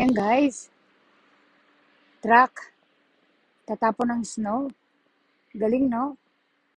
Ayan guys. Truck. Tatapon ng snow. Galing no?